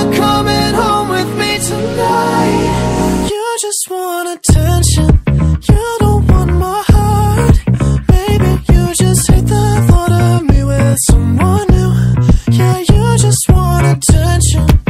you're coming home with me tonight. You just want attention. You don't want my heart. Maybe you just hate the thought of me with someone new. Yeah, you just want attention.